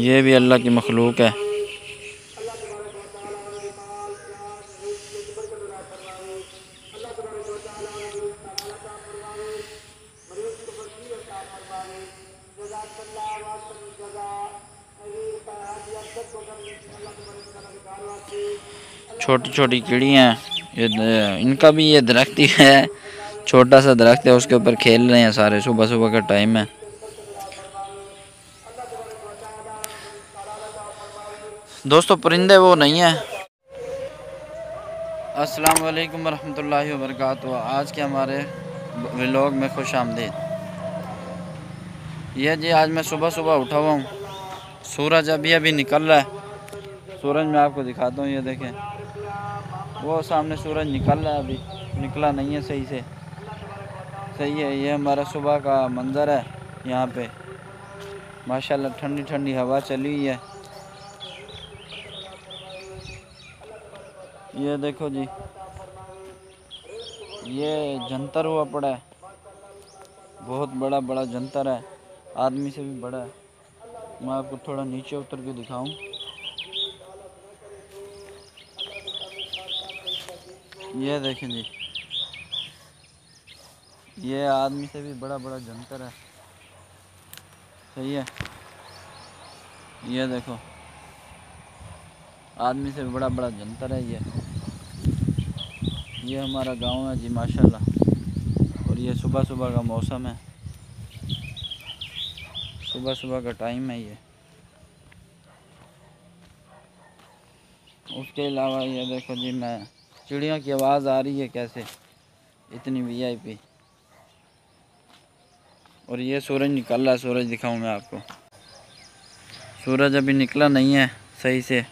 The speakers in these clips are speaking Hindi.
ये भी अल्लाह की मखलूक है। छोटी छोटी कीड़ियाँ इनका भी ये दरख्त ही है। छोटा सा दरख्त है, उसके ऊपर खेल रहे हैं सारे सुबह सुबह का टाइम है। दोस्तों, परिंदे वो नहीं है। अस्सलाम वालेकुम रहमतुल्लाहि वरकत आज के हमारे व्लॉग में खुश आमदीद। यह जी, आज मैं सुबह सुबह उठा हुआ हूँ। सूरज अभी अभी निकल रहा है। सूरज मैं आपको दिखाता हूँ, ये देखें। वो सामने सूरज निकल रहा है अभी। निकला नहीं है सही से। सही है, ये हमारा सुबह का मंज़र है यहाँ पे। माशाल्लाह, ठंडी ठंडी हवा चली हुई है। ये देखो जी, ये जंतर हुआ पड़ा है। बहुत बड़ा बड़ा जंतर है। आदमी से भी बड़ा है। मैं आपको थोड़ा नीचे उतर के दिखाऊँ। ये देखें जी ये आदमी से भी बड़ा बड़ा जंतर है। सही है। ये देखो। आदमी से भी बड़ा बड़ा जंतर है ये। ये हमारा गाँव है जी, माशाल्लाह। और ये सुबह सुबह का मौसम है। सुबह सुबह का टाइम है ये। उसके अलावा ये देखो जी, मैं चिड़ियों की आवाज़ आ रही है कैसे? इतनी वीआईपी और ये सूरज निकल रहा है, सूरज दिखाऊँ मैं आपको। सूरज अभी निकला नहीं है, सही से।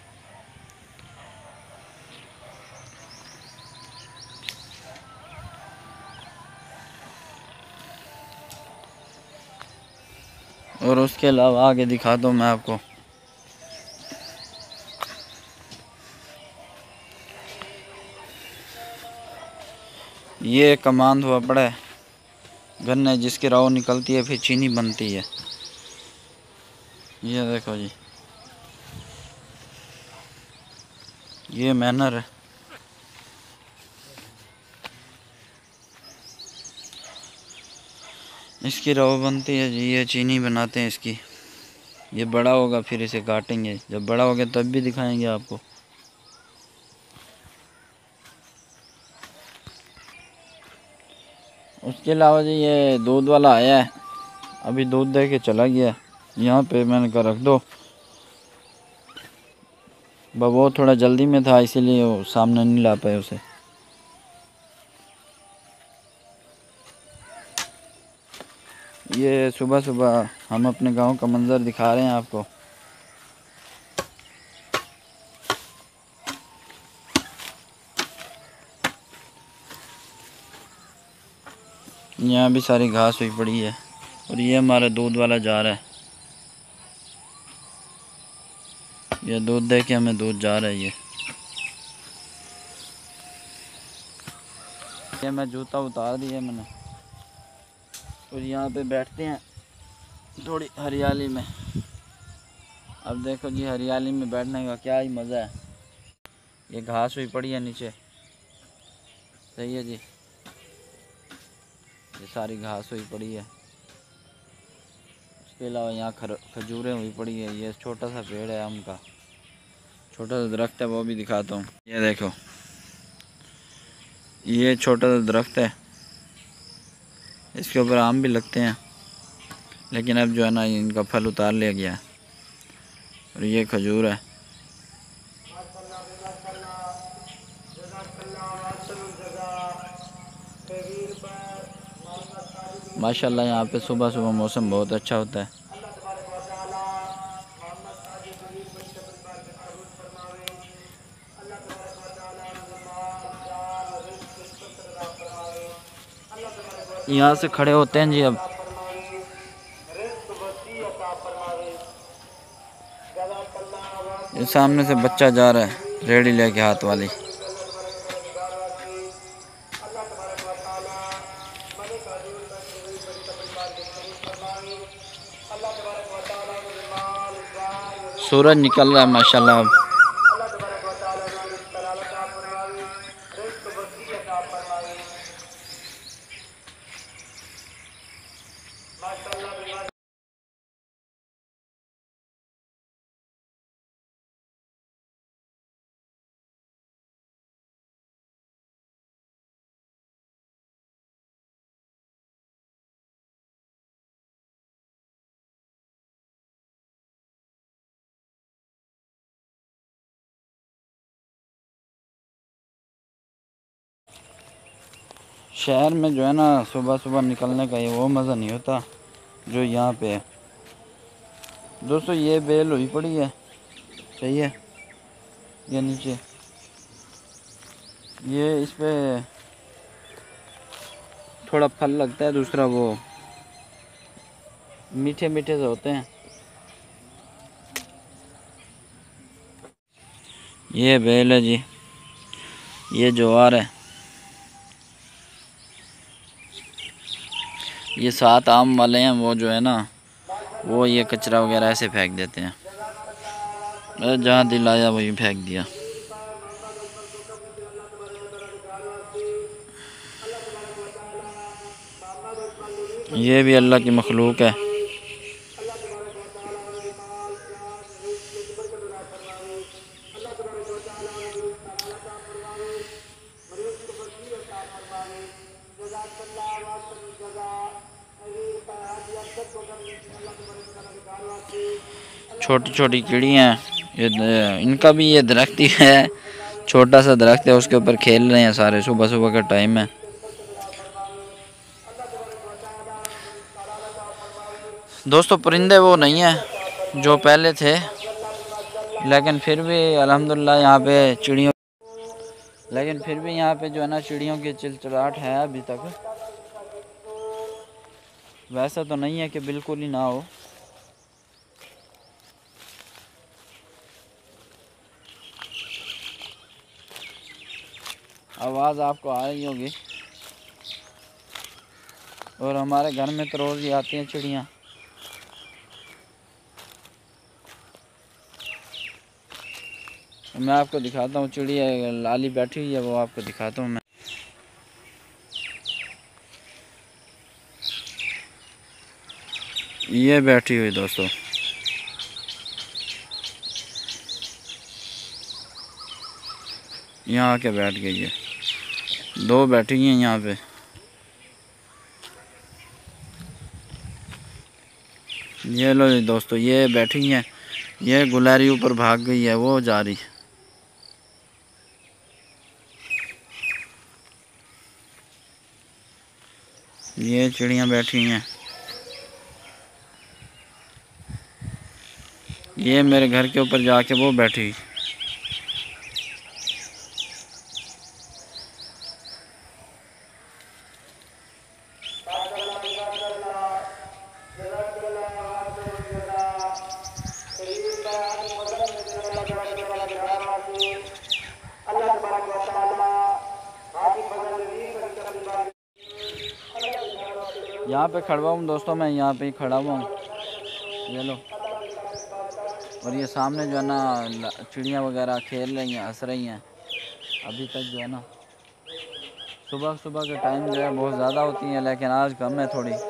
और उसके अलावा आगे दिखा दो मैं आपको। ये कमांड हुआ पड़ा है गन्ने जिसकी राव निकलती है, फिर चीनी बनती है। ये देखो जी। ये मैनर है। इसकी रव बनती है जी, ये चीनी बनाते हैं इसकी। ये बड़ा होगा, फिर इसे काटेंगे। जब बड़ा हो गया तब भी दिखाएँगे आपको। उसके अलावा जी ये दूध वाला आया है। अभी दूध दे के चला गया यहाँ पे मैंने कहा रख दो। वो थोड़ा जल्दी में था, इसीलिए वो सामने नहीं ला पाए उसे। ये सुबह सुबह हम अपने गाँव का मंज़र दिखा रहे हैं आपको। यहाँ भी सारी घास हुई पड़ी है और ये हमारा दूध वाला जार है। ये दूध दे के हमें दूध जा रहा है ये। ये मैं जूता उतार दिया मैंने। और यहाँ पे बैठते हैं थोड़ी हरियाली में। अब देखो जी, हरियाली में बैठने का क्या ही मज़ा है। ये घास हुई पड़ी है नीचे। सही है जी। ये सारी घास हुई पड़ी है। उसके अलावा यहाँ खर, खजूरें हुई पड़ी है। ये छोटा सा पेड़ है आम का। छोटा सा दरख्त है, वो भी दिखाता हूँ। ये देखो। ये छोटा सा दरख्त है। इसके ऊपर आम भी लगते हैं। लेकिन अब जो है ना इनका फल उतार लिया गया है। और ये खजूर है। माशाल्लाह, यहाँ पे सुबह सुबह मौसम बहुत अच्छा होता है। यहाँ से खड़े होते हैं जी अब। सामने से बच्चा जा रहा है रेडी लेके हाथ वाली। सूरज निकल रहा है माशाल्लाह। शहर में जो है ना सुबह सुबह निकलने का ये वो मज़ा नहीं होता, जो यहाँ पे है। दोस्तों, ये बेल हुई पड़ी है। सही है? ये नीचे। ये इस पर थोड़ा फल लगता है, दूसरा वो मीठे मीठे से होते हैं। ये बेल है जी। ये ज्वार है। ये सात आम वाले हैं, वो जो है ना, वो ये कचरा वगैरह ऐसे फेंक देते हैं। जहाँ दिल आया वही फेंक दिया। ये भी अल्लाह की मखलूक है। छोटी छोटी चिड़ियाँ ये इनका भी ये दरख्त ही है। छोटा सा दरख्त है, उसके ऊपर खेल रहे हैं सारे सुबह सुबह का टाइम है दोस्तों, परिंदे वो नहीं है, जो पहले थे। लेकिन फिर भी अल्हम्दुलिल्लाह यहाँ पे चिड़ियों लेकिन फिर भी यहाँ पे जो है ना, चिड़ियों की चिलचिलाहट है अभी तक। वैसा तो नहीं है कि बिल्कुल ही ना हो। आवाज़ आपको आ रही होगी। और हमारे घर में तो रोज़ ही आती हैं चिड़ियाँ। मैं आपको दिखाता हूँ, चिड़िया लाली बैठी हुई है, वो आपको दिखाता हूँ मैं। ये बैठी हुई दोस्तों। यहाँ आके बैठ गई है। दो बैठी हैं यहाँ पे। ये लो दोस्तों, ये बैठी हैं। ये गुलारी ऊपर भाग गई है, वो जा रही। है ये चिड़ियाँ बैठी हैं। ये मेरे घर के ऊपर जाके वो बैठी। यहाँ पे खड़ा हूँ दोस्तों, मैं यहाँ पे ही खड़ा हुआ हूँ। ये लो। और ये सामने जो है ना चिड़िया वगैरह खेल रही हैं, हंस रही हैं। अभी तक जो है ना सुबह सुबह के टाइम जो है बहुत ज़्यादा होती हैं, लेकिन आज कम है थोड़ी।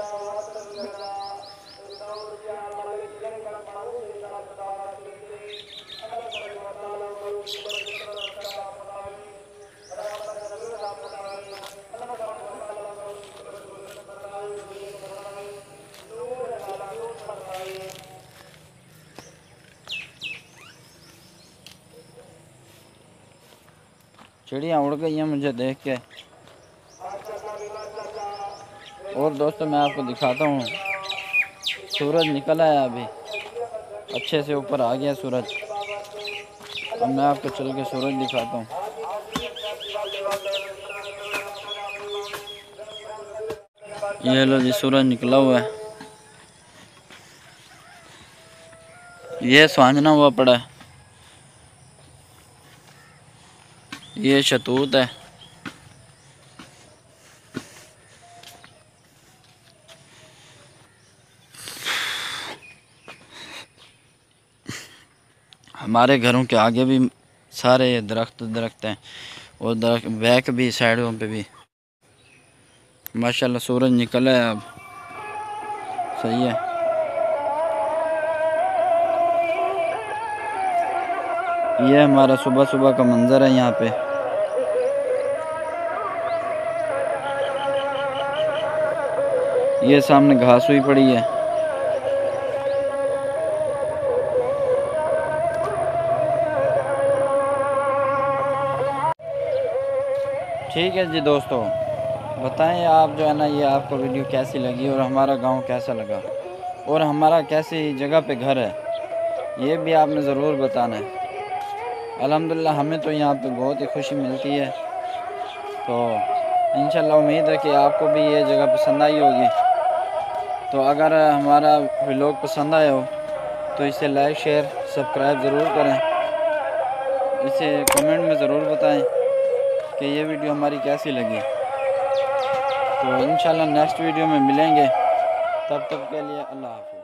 चिड़िया उड़ गई हैं मुझे देख के। और दोस्तों, मैं आपको दिखाता हूँ। सूरज निकला है अभी। अच्छे से ऊपर आ गया सूरज। अब मैं आपको चल के सूरज दिखाता हूँ। ये लो जी, सूरज निकला हुआ है। ये स्वांजना हुआ पड़ा है। ये शतूत है। हमारे घरों के आगे भी सारे दरख्त दरख्त हैं और दरख्त बैक भी, साइडों पे भी। माशाल्लाह सूरज निकला है अब। सही है। ये हमारा सुबह सुबह का मंज़र है यहाँ पे। ये सामने घास हुई पड़ी है। ठीक है जी दोस्तों, बताएँ आप जो है ना, ये आपको वीडियो कैसी लगी और हमारा गाँव कैसा लगा? और हमारा कैसी जगह पे घर है, ये भी आपने ज़रूर बताना है। अल्हम्दुलिल्लाह, हमें तो यहाँ पे बहुत ही खुशी मिलती है। तो इन उम्मीद है कि आपको भी ये जगह पसंद आई होगी। तो अगर हमारा व्लॉग पसंद आया हो तो इसे लाइक शेयर सब्सक्राइब ज़रूर करें। इसे कमेंट में ज़रूर बताएँ कि ये वीडियो हमारी कैसी लगी। तो इन नेक्स्ट वीडियो में मिलेंगे। तब तक के लिए अल्लाह हाफि